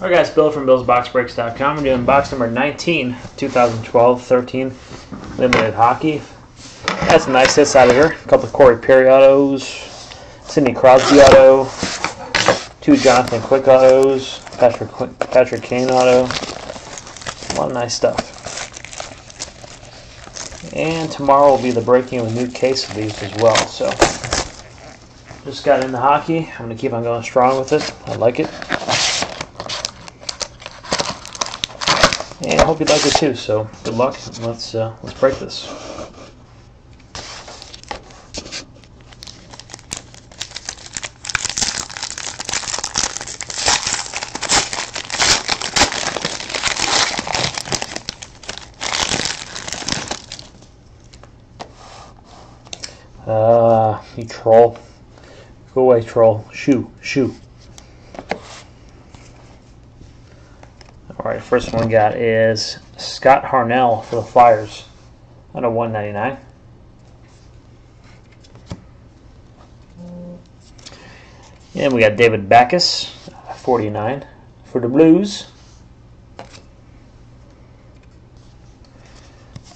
Alright guys, Bill from BillsBoxBreaks.com. We're doing box number 19, 2012-13 Limited Hockey. That's some nice hits out of here. A couple of Corey Perry autos, Sidney Crosby auto, two Jonathan Quick autos, Patrick Patrick Kane auto. A lot of nice stuff. And tomorrow will be the breaking of a new case of these as well. So just got into hockey. I'm gonna keep on going strong with it. I like it. And I hope you like it too. So good luck. Let's uh, let's break this. Ah, uh, you troll. Go away, troll. Shoo, shoo. All right, first one we got is Scott Hartnell for the Flyers on a 199. And we got David Backes, 49 for the Blues.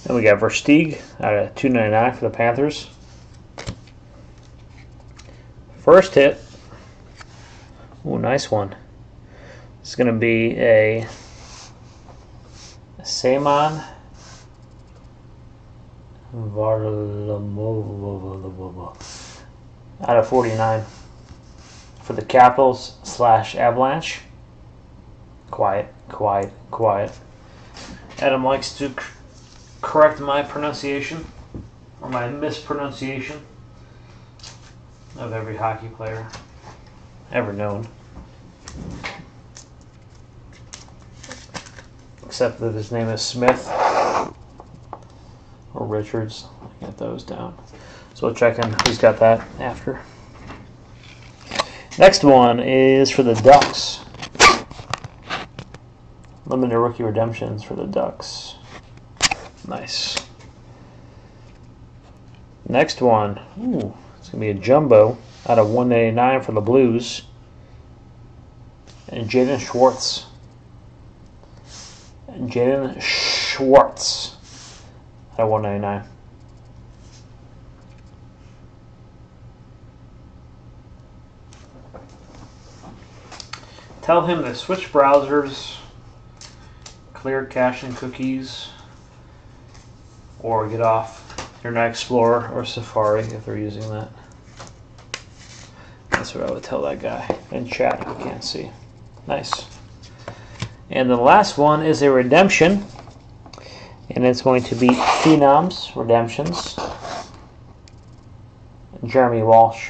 And we got Versteeg out of 299 for the Panthers. First hit. Oh, nice one. It's going to be a Semyon Varlamova out of 49 for the Capitals slash Avalanche. Quiet, quiet, quiet. Adam likes to correct my pronunciation or my mispronunciation of every hockey player ever known. Except that his name is Smith or Richards. I get those down. So we'll check in who's got that after. Next one is for the Ducks. Limited rookie redemptions for the Ducks. Nice. Next one. Ooh, it's going to be a jumbo out of 189 for the Blues. And Jaden Schwartz. Jaden Schwartz at 199. Tell him to switch browsers, clear cache and cookies, or get off Internet Explorer or Safari if they're using that. That's what I would tell that guy in chat who can't see. Nice. And the last one is a redemption. And it's going to be Phenoms Redemptions. Jeremy Walsh.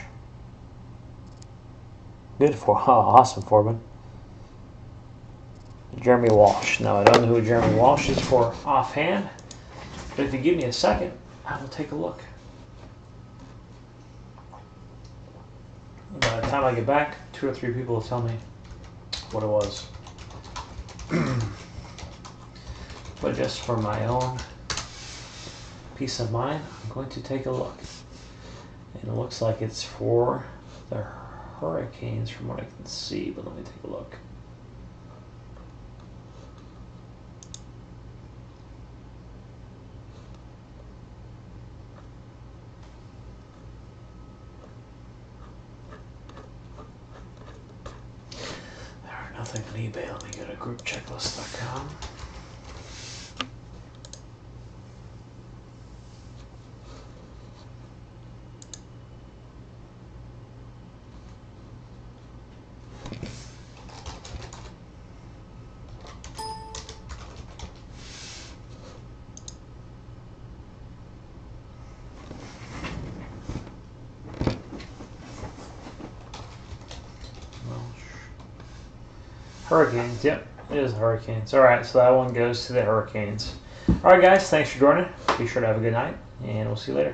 Good for oh, awesome Foreman. Jeremy Walsh. Now I don't know who Jeremy Walsh is for offhand, but if you give me a second, I will take a look. By the time I get back, two or three people will tell me what it was. but just for my own peace of mind, I'm going to take a look. And it looks like it's for the Hurricanes from what I can see, but let me take a look. Nothing on eBay. Let me go to groupchecklist.com. Hurricanes, yep. It is Hurricanes. All right, so that one goes to the Hurricanes. All right, guys, thanks for joining. Be sure to have a good night, and we'll see you later.